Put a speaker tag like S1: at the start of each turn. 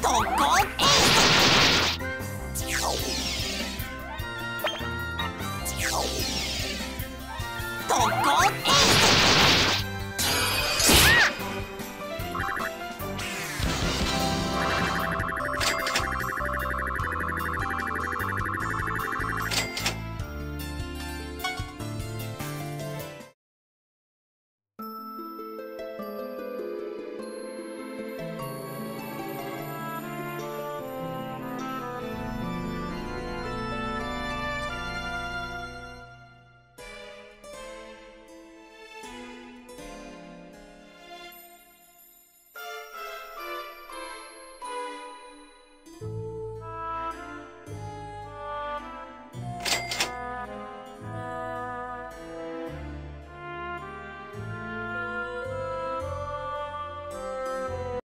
S1: とこ